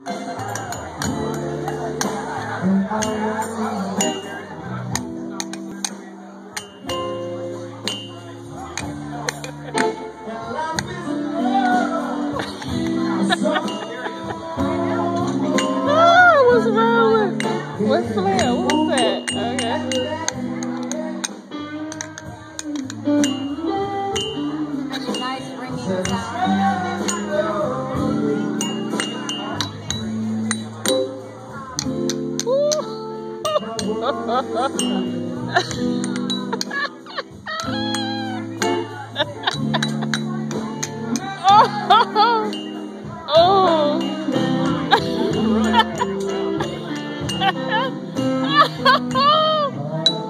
Ah, what's wrong with what's Flair? What's that? Okay. Oh.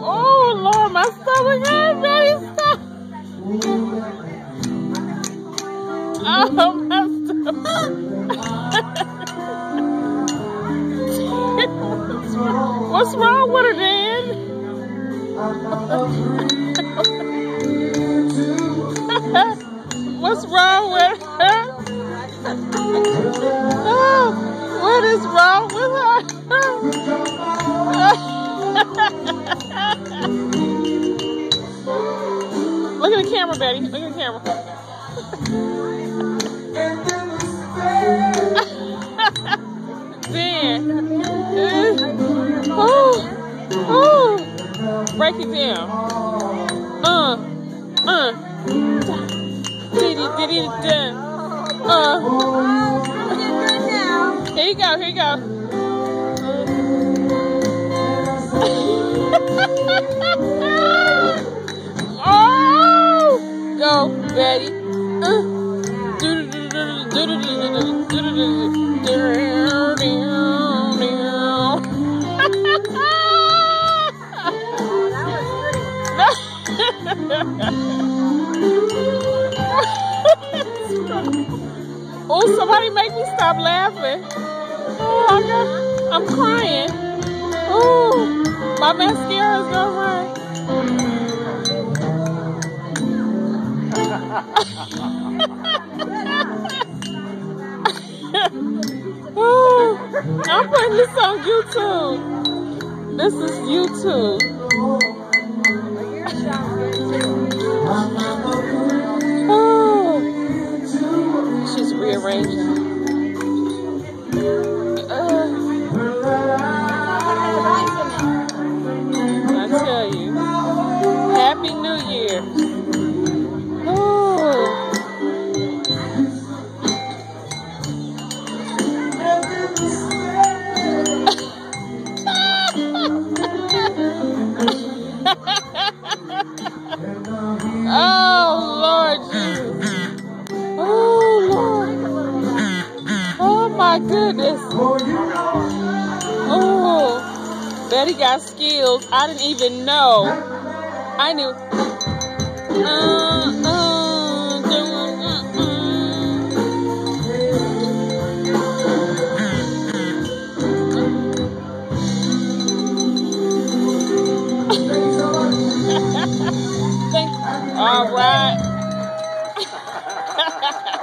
oh Lord, my stomach. Oh, my stomach. What's wrong with her? Oh, what is wrong with her? Look at the camera, Betty. Look at the camera. Break it down. Uh, uh. Diddy, diddy, dun. Uh. Here you go, here you go. oh, somebody make me stop laughing. Oh, I got, I'm crying. Oh, my mascara is gonna oh, I'm putting this on YouTube. This is YouTube. Oh, she's rearranging. Oh. Betty got skills. I didn't even know. I knew. Uh, uh, uh, uh. All right.